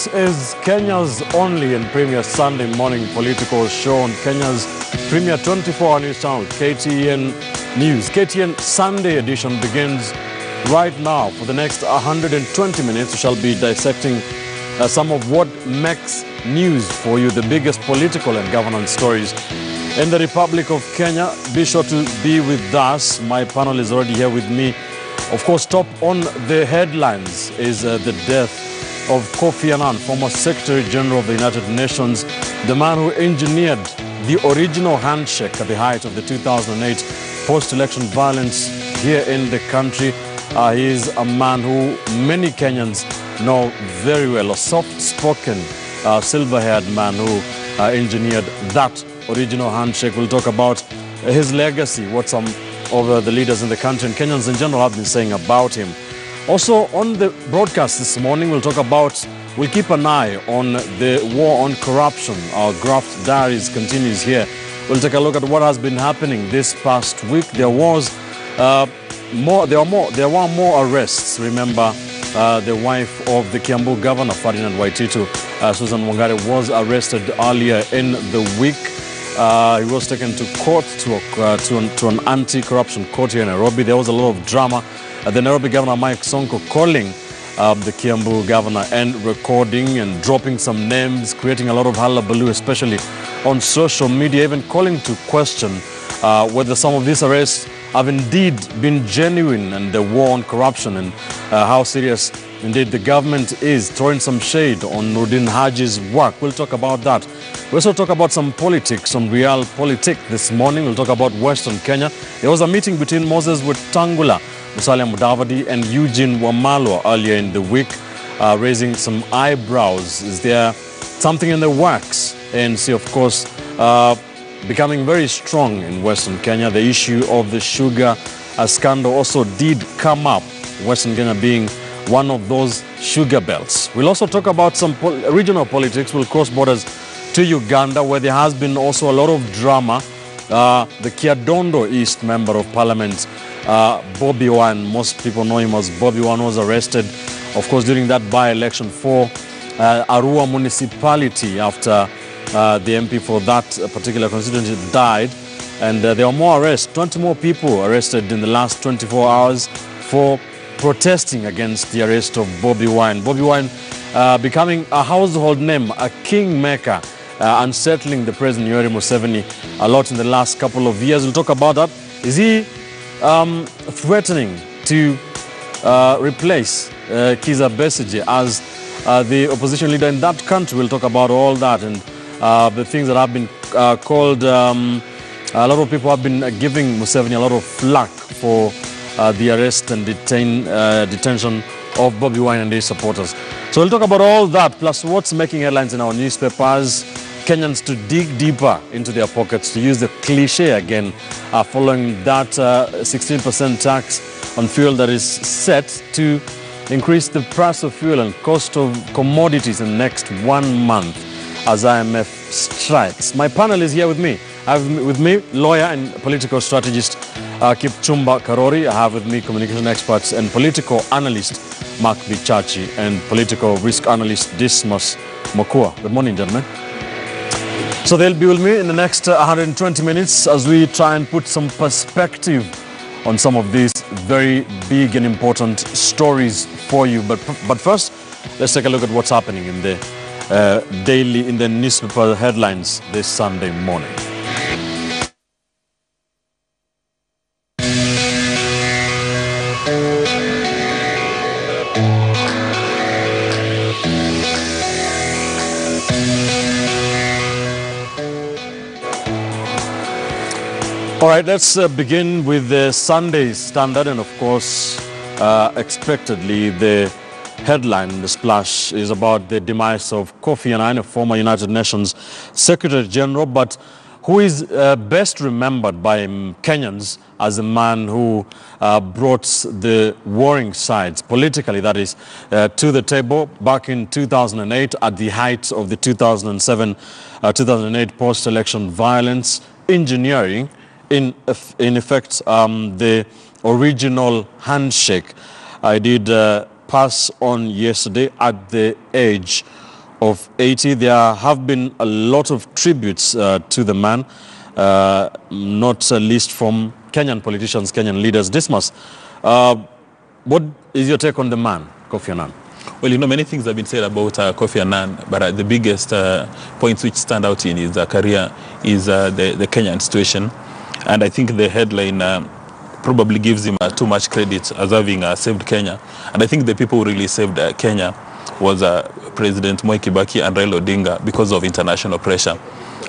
This is Kenya's only and premier Sunday morning political show on Kenya's premier 24-hour news channel, KTN News. KTN Sunday edition begins right now. For the next 120 minutes, we shall be dissecting uh, some of what makes news for you, the biggest political and governance stories in the Republic of Kenya. Be sure to be with us. My panel is already here with me. Of course, top on the headlines is uh, the death of Kofi Annan, former Secretary General of the United Nations, the man who engineered the original handshake at the height of the 2008 post-election violence here in the country. Uh, he is a man who many Kenyans know very well, a soft-spoken, uh, silver-haired man who uh, engineered that original handshake. We'll talk about his legacy, what some of the leaders in the country and Kenyans in general have been saying about him. Also, on the broadcast this morning, we'll talk about, we'll keep an eye on the war on corruption. Our graft diaries continues here. We'll take a look at what has been happening this past week. There was uh, more, there, were more, there were more arrests. Remember, uh, the wife of the Kiambu governor, Ferdinand Waititu, uh, Susan Wangare, was arrested earlier in the week. Uh, he was taken to court, to, a, to an, to an anti-corruption court here in Nairobi. There was a lot of drama. Uh, the Nairobi governor, Mike Sonko, calling um, the Kiambu governor and recording and dropping some names, creating a lot of hullabaloo, especially on social media, even calling to question uh, whether some of these arrests have indeed been genuine and the war on corruption and uh, how serious indeed the government is throwing some shade on Noordin Haji's work. We'll talk about that. We also talk about some politics, some real politics this morning. We'll talk about Western Kenya. There was a meeting between Moses Wetangula, Musalia Mudavadi and Eugene Wamalwa earlier in the week, uh, raising some eyebrows. Is there something in the works? ANC, of course, uh, becoming very strong in Western Kenya. The issue of the sugar uh, scandal also did come up, Western Kenya being one of those sugar belts. We'll also talk about some pol regional politics. We'll cross borders to Uganda, where there has been also a lot of drama. Uh, the Kyadondo East Member of Parliament, uh, Bobby Wine, most people know him as Bobby Wan, was arrested, of course, during that by-election for uh, Arua municipality after uh, the MP for that particular constituency died. And uh, there were more arrests, 20 more people arrested in the last 24 hours for protesting against the arrest of Bobby Wine. Bobby Wine uh, becoming a household name, a kingmaker, uh, unsettling the President Yoweri Museveni a lot in the last couple of years. We'll talk about that. Is he um, threatening to uh, replace uh, Kizza Besigye as uh, the opposition leader in that country? We'll talk about all that and uh, the things that have been uh, called. Um, a lot of people have been giving Museveni a lot of flack for uh, the arrest and detain, uh, detention of Bobby Wine and his supporters. So we'll talk about all that, plus what's making headlines in our newspapers, Kenyans to dig deeper into their pockets, to use the cliche again, uh, following that 16% tax on fuel that is set to increase the price of fuel and cost of commodities in the next one month as IMF strikes. My panel is here with me. I have with me lawyer and political strategist uh, Kipchumba Karori. I have with me communication experts and political analyst Mark Bichachi and political risk analyst Dismas Mokua. Good morning, gentlemen. So they'll be with me in the next uh, 120 minutes as we try and put some perspective on some of these very big and important stories for you. But, but first, let's take a look at what's happening in the uh, daily, in the newspaper headlines this Sunday morning. All right, let's uh, begin with the Sunday Standard, and of course, uh, expectedly, the headline, the splash, is about the demise of Kofi Annan, a former United Nations Secretary General, but who is uh, best remembered by Kenyans as a man who uh, brought the warring sides, politically that is, uh, to the table back in 2008 at the height of the 2007-2008 post-election violence, engineering, in, in effect, um, the original handshake. I did uh, pass on yesterday at the age of 80. There have been a lot of tributes uh, to the man, uh, not uh, least from Kenyan politicians, Kenyan leaders. Dismas, uh, what is your take on the man, Kofi Annan? Well, you know, many things have been said about uh, Kofi Annan, but uh, the biggest uh, points which stand out in his uh, career is uh, the, the Kenyan situation. And I think the headline uh, probably gives him uh, too much credit as having uh, saved Kenya. And I think the people who really saved uh, Kenya was uh, President Mwai Kibaki and Raila Odinga because of international pressure.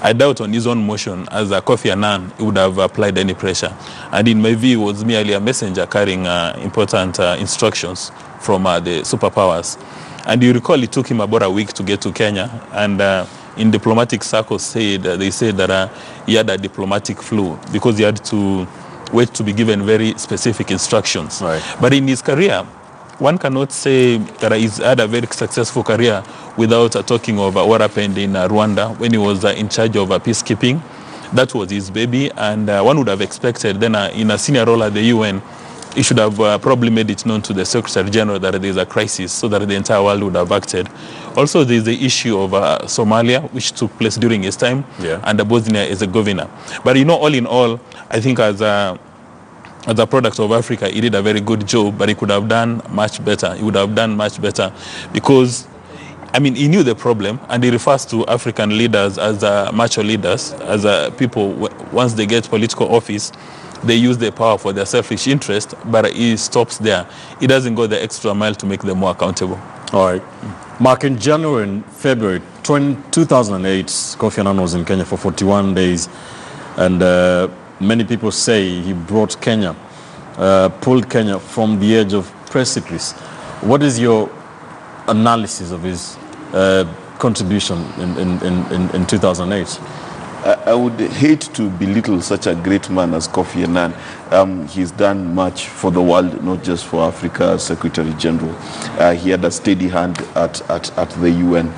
I doubt on his own motion, as a Kofi Annan, he would have applied any pressure. And in my view, it was merely a messenger carrying uh, important uh, instructions from uh, the superpowers. And you recall it took him about a week to get to Kenya. And uh, in diplomatic circles, said uh, they said that uh, he had a diplomatic flu because he had to wait to be given very specific instructions. Right. But in his career, one cannot say that he's had a very successful career without uh, talking of uh, what happened in uh, Rwanda when he was uh, in charge of uh, peacekeeping. That was his baby, and uh, one would have expected then uh, in a senior role at the UN, he should have uh, probably made it known to the Secretary General that there is a crisis so that the entire world would have acted. Also, there is the issue of uh, Somalia, which took place during his time, Yeah. and Bosnia is a governor. But you know, all in all, I think as a as a product of Africa, he did a very good job, but he could have done much better. He would have done much better because, I mean, he knew the problem, and he refers to African leaders as uh, macho leaders, as uh, people, w- once they get political office, they use their power for their selfish interest, but he stops there. He doesn't go the extra mile to make them more accountable. All right. Mark, in January and February 20, 2008, Kofi Annan was in Kenya for 41 days. And uh, many people say he brought Kenya, uh, pulled Kenya from the edge of precipice. What is your analysis of his uh, contribution in, in, in, in 2008? I, would hate to belittle such a great man as Kofi Annan. Um, he's done much for the world, not just for Africa Secretary General. Uh, he had a steady hand at, at, at the UN.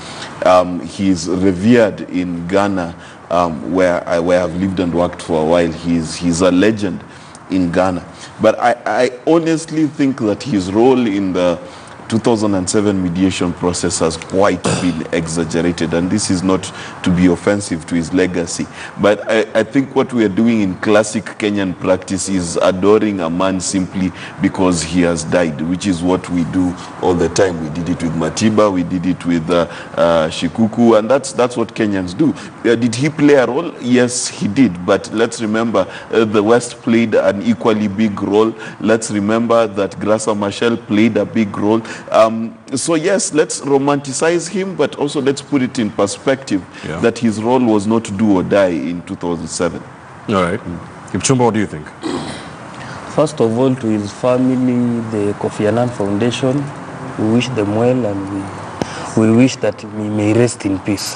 Um, he's revered in Ghana, um, where, I, where I've lived and worked for a while. He's, he's a legend in Ghana. But I, I honestly think that his role in the 2007 mediation process has quite been exaggerated, and this is not to be offensive to his legacy. But I, I think what we are doing in classic Kenyan practice is adoring a man simply because he has died, which is what we do all the time. We did it with Matiba, we did it with uh, uh, Shikuku, and that's that's what Kenyans do. Uh, did he play a role? Yes, he did. But let's remember uh, the West played an equally big role. Let's remember that Graça Machel played a big role. Um, so yes, let's romanticize him, but also let's put it in perspective Yeah. that his role was not to do or die in 2007. All right. Kipchumba, what do you think? First of all, to his family, the Kofi Annan Foundation, we wish them well and we, we wish that he may rest in peace.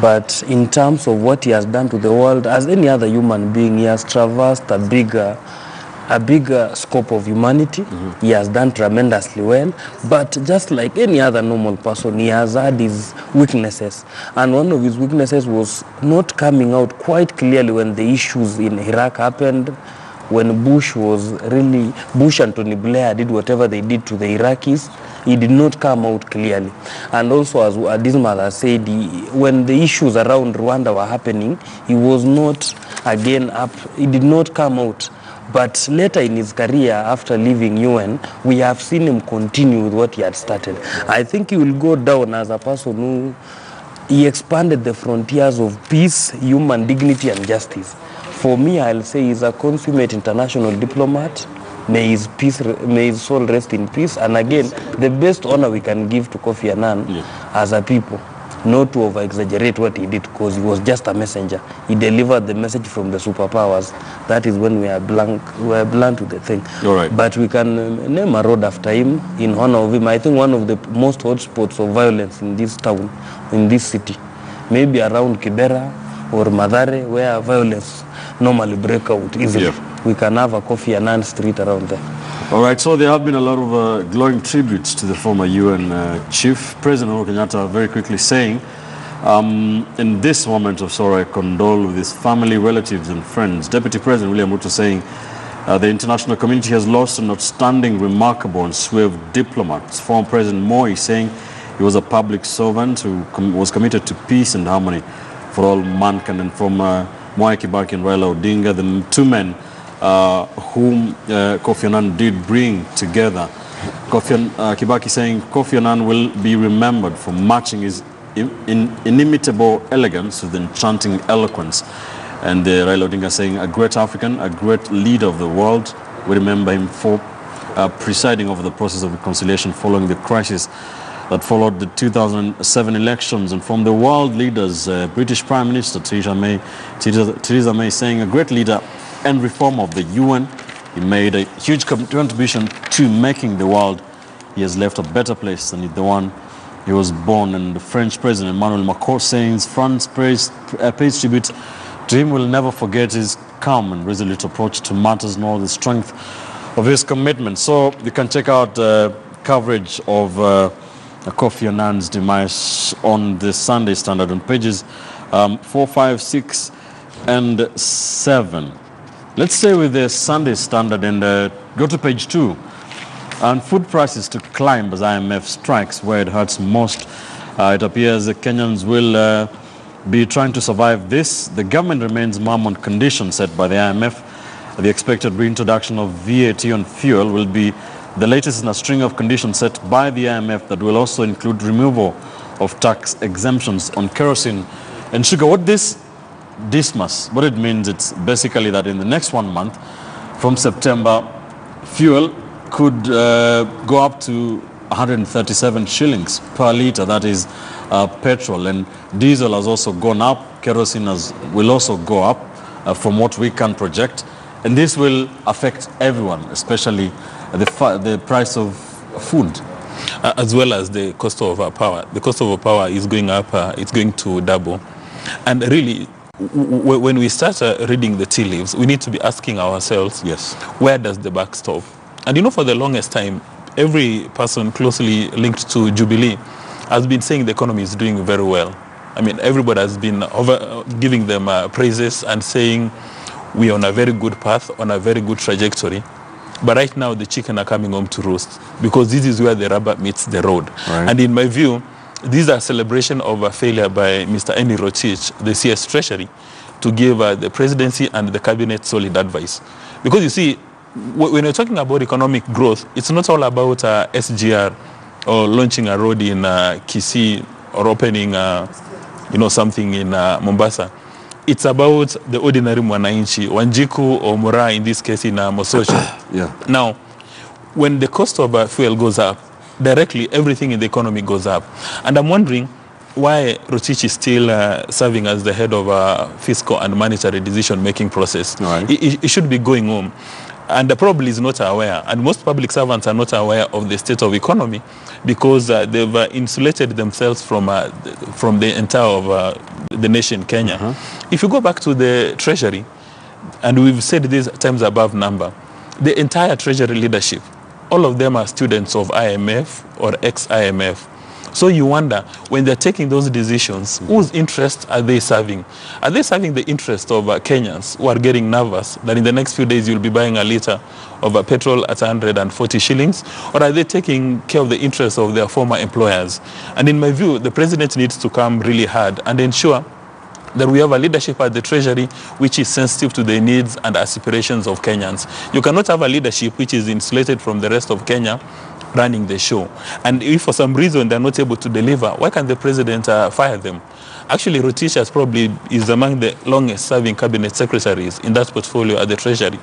But in terms of what he has done to the world, as any other human being, he has traversed a bigger, a bigger scope of humanity. He has done tremendously well. But just like any other normal person, he has had his weaknesses. And one of his weaknesses was not coming out quite clearly when the issues in Iraq happened when Bush was really, Bush and Tony Blair did whatever they did to the Iraqis, he did not come out clearly. And also, as this mother said, he, when the issues around Rwanda were happening, he was not again up, he did not come out. But later in his career, after leaving UN, we have seen him continue with what he had started. I think he will go down as a person who he expanded the frontiers of peace, human dignity, and justice. For me, I'll say he's a consummate international diplomat. May his, peace, may his soul rest in peace. And again, the best honor we can give to Kofi Annan as a people, not to over exaggerate what he did, because he was just a messenger. He delivered the message from the superpowers. That is when we are blank, we are blunt to the thing. All right. But we can um, name a road after him in honor of him. I think one of the most hot spots of violence in this town, in this city, maybe around Kibera or Madare, where violence normally break out easily. Yeah. We can have a coffee and street around there. All right, so there have been a lot of uh, glowing tributes to the former UN uh, chief. President Kenyatta very quickly saying, um, in this moment of sorrow, I condole with his family, relatives, and friends. Deputy President William Ruto saying Uh, the international community has lost an outstanding, remarkable, and suave diplomat. Former President Moi saying he was a public servant who com- was committed to peace and harmony for all mankind. And from uh, Mwai Kibaki and Raila Odinga, the two men uh, whom uh, Kofi Annan did bring together. Kofi uh, Kibaki saying Kofi Annan will be remembered for matching his in, in, inimitable elegance with enchanting eloquence. And uh, Raila Odinga saying a great African, a great leader of the world. We remember him for uh, presiding over the process of reconciliation following the crisis that followed the 2007 elections. And from the world leaders, uh, British Prime Minister Theresa May, Theresa, Theresa May saying a great leader and reform of the UN. He made a huge contribution to making the world. He has left a better place than the one he was born. And the French President Emmanuel Macron says France pays, uh, pays tribute to him will never forget his calm and resolute approach to matters nor the strength of his commitment. So you can check out uh, coverage of uh, Kofi Annan's demise on the Sunday Standard on pages um, 4, 5, 6, and 7. Let's stay with the Sunday Standard and uh, go to page 2. And food prices to climb as IMF strikes where it hurts most. Uh, it appears the Kenyans will uh, be trying to survive this. The government remains mum on conditions set by the IMF. The expected reintroduction of VAT on fuel will be the latest in a string of conditions set by the IMF that will also include removal of tax exemptions on kerosene and sugar. What this dismas, what it means, it's basically that in the next one month, from September, fuel could uh, go up to 137 shillings per litre. That is uh, petrol, and diesel has also gone up. Kerosene has, will also go up uh, from what we can project, and this will affect everyone, especially the the price of food. uh, as well as the cost of our power. The cost of our power is going up, uh, it's going to double. And really, when we start uh, reading the tea leaves, we need to be asking ourselves, Yes. where does the buck stop? And you know, for the longest time, every person closely linked to Jubilee has been saying the economy is doing very well. I mean, everybody has been over, uh, giving them uh, praises and saying we are on a very good path, on a very good trajectory. But right now, the chicken are coming home to roost because this is where the rubber meets the road. Right. And in my view, these are celebration of a failure by Mr. Andy Rotich, the CS Treasury, to give uh, the presidency and the cabinet solid advice. Because you see, wh- when you're talking about economic growth, it's not all about uh, SGR or launching a road in uh, Kisii or opening, uh, you know, something in uh, Mombasa. It's about the ordinary mwananchi, Wanjiku or Mura in this case in uh, Mosocha. Yeah. Now, when the cost of uh, fuel goes up, directly everything in the economy goes up. And I'm wondering why Rotich is still uh, serving as the head of uh, fiscal and monetary decision-making process. Right. He should be going home. And probably is not aware, and most public servants are not aware of the state of economy because uh, they've uh, insulated themselves from, uh, from the entire of uh, the nation, Kenya. If you go back to the treasury, and we've said this times above number, the entire treasury leadership, all of them are students of IMF or ex-IMF. So you wonder, when they're taking those decisions, whose interest are they serving? Are they serving the interest of uh, Kenyans who are getting nervous that in the next few days you'll be buying a liter of uh, petrol at 140 shillings? Or are they taking care of the interests of their former employers? And in my view, the president needs to come really hard and ensure that we have a leadership at the treasury which is sensitive to the needs and aspirations of Kenyans. You cannot have a leadership which is insulated from the rest of Kenya running the show. And if for some reason they're not able to deliver, why can't the president uh, fire them? Actually, Rotich probably is among the longest serving cabinet secretaries in that portfolio at the treasury.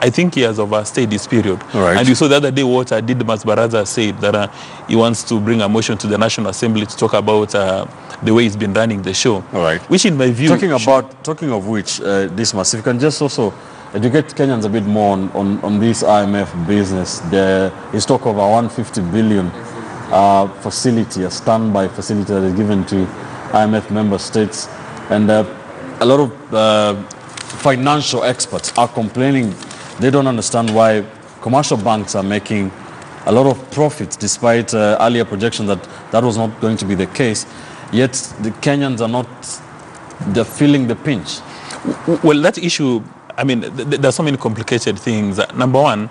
I think he has overstayed this period. Right. And you saw the other day what uh, Didmus Barasa said that uh, he wants to bring a motion to the National Assembly to talk about uh, the way he's been running the show. All right. Which in my view... Talking about, talking of which, uh, Dismas, if you can just also educate Kenyans a bit more on, on, on this IMF business. There is talk of a 150 billion uh, facility, a standby facility that is given to IMF member states. And uh, a lot of uh, financial experts are complaining they don't understand why commercial banks are making a lot of profits despite uh, earlier projections that that was not going to be the case. Yet the Kenyans are not, they're feeling the pinch. Well, that issue I mean, th- th- there's so many complicated things. Uh, number one,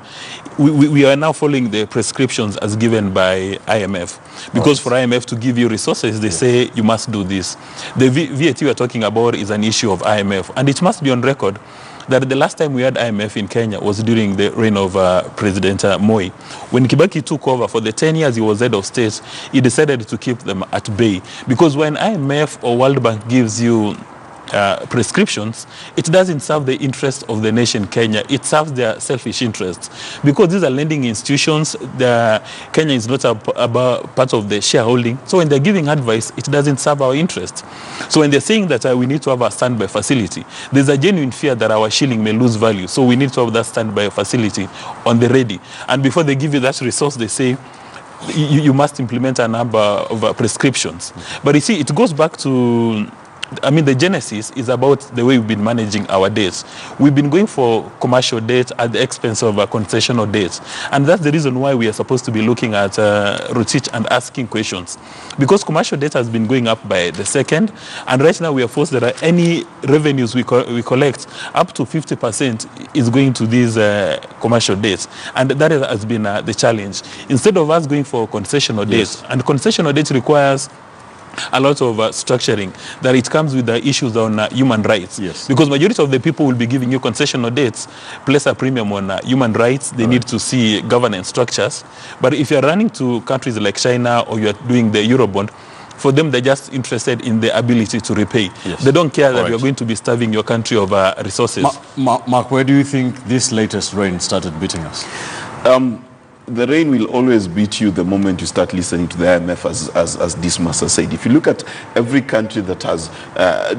we, we, we are now following the prescriptions as given by IMF. Because for IMF to give you resources, they say you must do this. The v- VAT we are talking about is an issue of IMF, and it must be on record that the last time we had IMF in Kenya was during the reign of uh, President uh, Moi. When Kibaki took over for the 10 years he was head of state, he decided to keep them at bay. Because when IMF or World Bank gives you uh, prescriptions, it doesn't serve the interest of the nation Kenya. It serves their selfish interests. Because these are lending institutions, the, Kenya is not a, about part of the shareholding. So when they're giving advice, it doesn't serve our interest. So when they're saying that uh, we need to have a standby facility, there's a genuine fear that our shilling may lose value. So we need to have that standby facility on the ready. And before they give you that resource, they say, you, you must implement a number of uh, prescriptions. But you see, it goes back to I mean, the genesis is about the way we've been managing our debts. We've been going for commercial debt at the expense of uh, concessional debt. And that's the reason why we are supposed to be looking at uh, Rotich and asking questions. Because commercial debt has been going up by the second. And right now we are forced that any revenues we, co- we collect, up to 50% is going to these uh, commercial debts. And that has been uh, the challenge. Instead of us going for concessional debt, and concessional debt requires a lot of uh, structuring that it comes with the issues on uh, human rights Yes. because majority of the people will be giving you concessional dates place a premium on uh, human rights they need to see governance structures but if you're running to countries like china or you're doing the eurobond for them they're just interested in the ability to repay Yes. they don't care that Alright. you're going to be starving your country of uh, resources Ma- Ma- Mark, where do you think this latest rain started beating us? Um, the rain will always beat you the moment you start listening to the IMF, as, as, as Dismas has said. If you look at every country that has uh,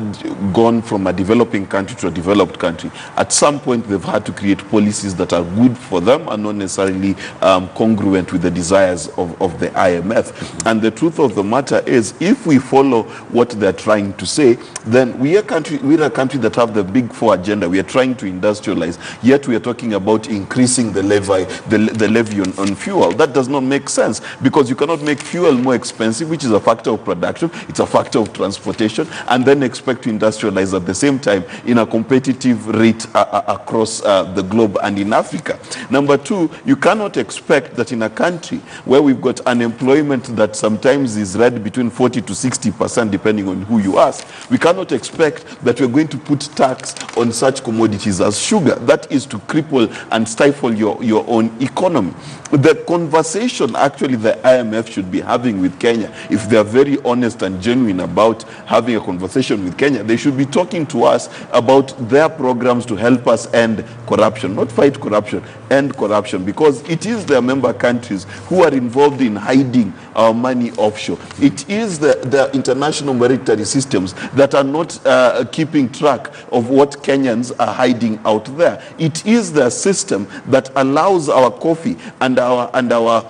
gone from a developing country to a developed country, at some point they've had to create policies that are good for them and not necessarily um, congruent with the desires of, of the IMF. And the truth of the matter is, if we follow what they're trying to say, then we are, country, we are a country that have the big four agenda. We are trying to industrialize, yet we are talking about increasing the levy, the, the levy on, on fuel. That does not make sense because you cannot make fuel more expensive, which is a factor of production, it's a factor of transportation, and then expect to industrialize at the same time in a competitive rate uh, uh, across uh, the globe and in Africa. Number two, you cannot expect that in a country where we've got unemployment that sometimes is read between 40 to 60 percent, depending on who you ask, we cannot expect that we're going to put tax on such commodities as sugar. That is to cripple and stifle your, your own economy. The conversation actually the IMF should be having with Kenya, if they are very honest and genuine about having a conversation with Kenya, they should be talking to us about their programs to help us end corruption, not fight corruption, end corruption, because it is their member countries who are involved in hiding our money offshore. It is the, the international monetary systems that are not uh, keeping track of what Kenyans are hiding out there. It is the system that allows our coffee and our and our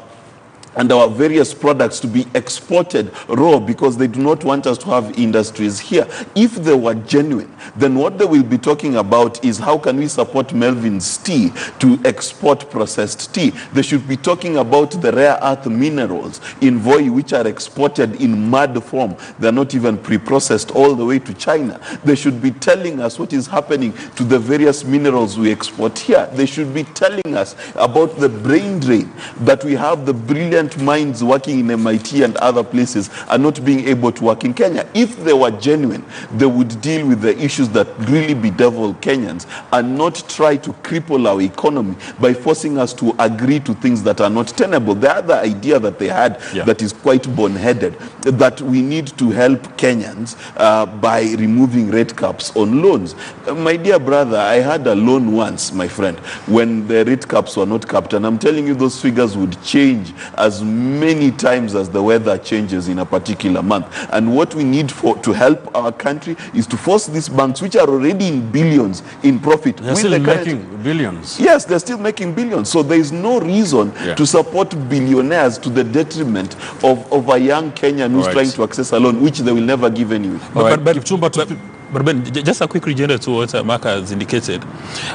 and our various products to be exported raw because they do not want us to have industries here. If they were genuine, then what they will be talking about is how can we support Melvin's tea to export processed tea. They should be talking about the rare earth minerals in Voi which are exported in mud form. They're not even pre-processed all the way to China. They should be telling us what is happening to the various minerals we export here. They should be telling us about the brain drain that we have the brilliant minds working in MIT and other places are not being able to work in Kenya. If they were genuine, they would deal with the issues that really bedevil Kenyans and not try to cripple our economy by forcing us to agree to things that are not tenable. The other idea that they had Yeah. that is quite boneheaded, that we need to help Kenyans uh, by removing rate caps on loans. Uh, my dear brother, I had a loan once, my friend, when the rate caps were not capped, and I'm telling you those figures would change as many times as the weather changes in a particular month. And what we need for to help our country is to force these banks, which are already in billions in profit, They're with still the making current- billions. Yes, they're still making billions. So there is no reason Yeah. to support billionaires to the detriment of, of a young Kenyan who's right. trying to access a loan, which they will never give anyway. But, right, But- but- but, but- But Ben, just a quick rejoinder to what Mark has indicated.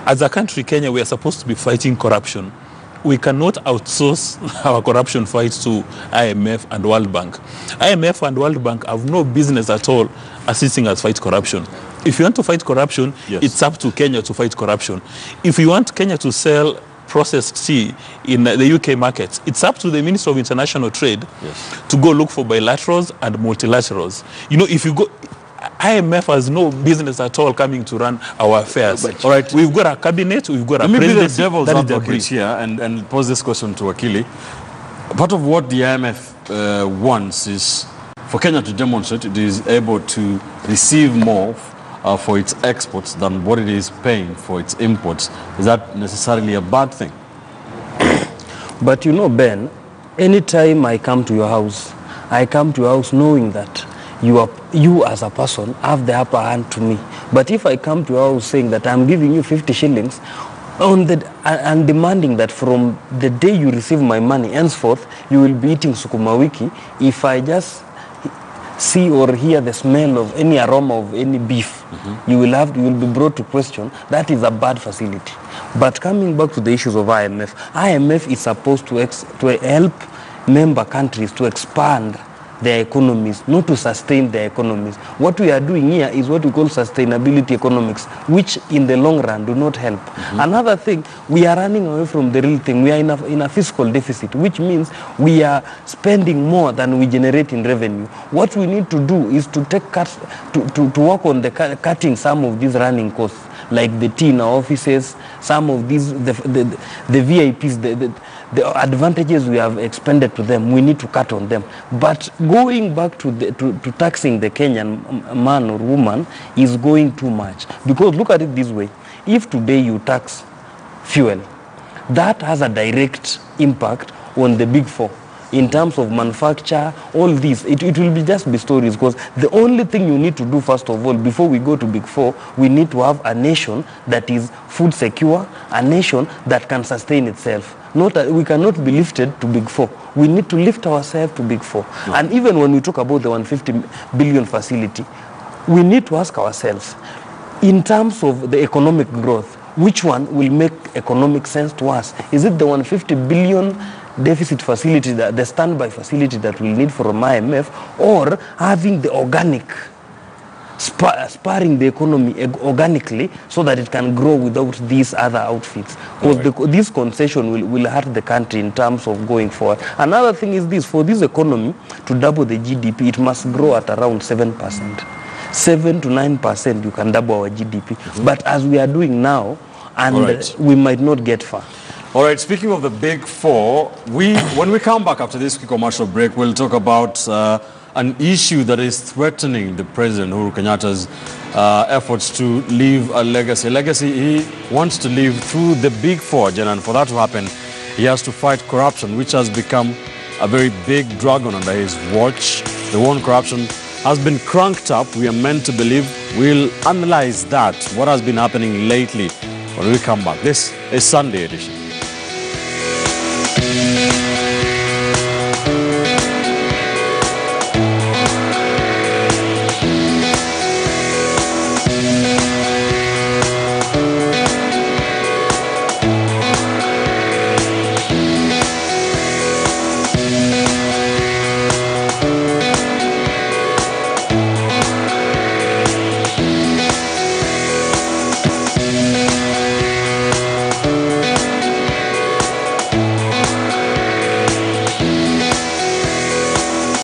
As a country, Kenya, we are supposed to be fighting corruption. We cannot outsource our corruption fight to IMF and World Bank. IMF and World Bank have no business at all assisting us fight corruption. if you want to fight corruption, Yes. it's up to Kenya to fight corruption. If you want Kenya to sell processed tea in the UK market, it's up to the Minister of International Trade Yes. to go look for bilaterals and multilaterals. You know, if you go, IMF has no business at all coming to run our affairs. All right. we've got a cabinet, we've got a Let me be the presidency. devil's that is their advocate here and, and pose this question to Akili. Part of what the IMF uh, wants is for Kenya to demonstrate it is able to receive more uh, for its exports than what it is paying for its imports. Is that necessarily a bad thing? But you know, Ben, anytime I come to your house, I come to your house knowing that you, are, you as a person have the upper hand to me. But if I come to your house saying that I'm giving you 50 shillings, on the, and and demanding that from the day you receive my money, henceforth, you will be eating sukuma wiki, if I just see or hear the smell of any aroma of any beef, you will have you will be brought to question. That is a bad facility. But coming back to the issues of IMF, IMF is supposed to ex, to help member countries to expand their economies, not to sustain their economies. What we are doing here is what we call sustainability economics, which in the long run do not help. Mm -hmm. Another thing, we are running away from the real thing. We are in a, in a fiscal deficit, which means we are spending more than we generate in revenue. What we need to do is to take cuts, to, to, to work on the cu- cutting some of these running costs, like the tea in our offices, some of these, the, the, the VIPs, the, the, the advantages we have expended to them, we need to cut on them. But going back to, the, to, to taxing the Kenyan man or woman is going too much. Because look at it this way. If today you tax fuel, that has a direct impact on the big four in terms of manufacture all this it, it will be just be stories because the only thing you need to do first of all before we go to big four we need to have a nation that is food secure a nation that can sustain itself. Not a, we cannot be lifted to big four. We need to lift ourselves to big four. No. and even when we talk about the 150 billion facility we need to ask ourselves in terms of the economic growth, which one will make economic sense to us? Is it the 150 billion deficit facility, that, the standby facility that we need from IMF, or having the organic, spa- spurring the economy organically so that it can grow without these other outfits? Because the, this concession will, will hurt the country in terms of going forward. Another thing is this, for this economy to double the GDP, it must grow at around 7%. 7 to 9% you can double our GDP. But as we are doing now, and right. we might not get far. All right, speaking of the big four, we, when we come back after this commercial break, we'll talk about uh, an issue that is threatening the President Uhuru Kenyatta's uh, efforts to leave a legacy. A legacy he wants to leave through the big four, Jen, and for that to happen, he has to fight corruption, which has become a very big dragon under his watch. The one corruption has been cranked up. We are meant to believe. We'll analyze that, what has been happening lately when we come back. This is Sunday edition.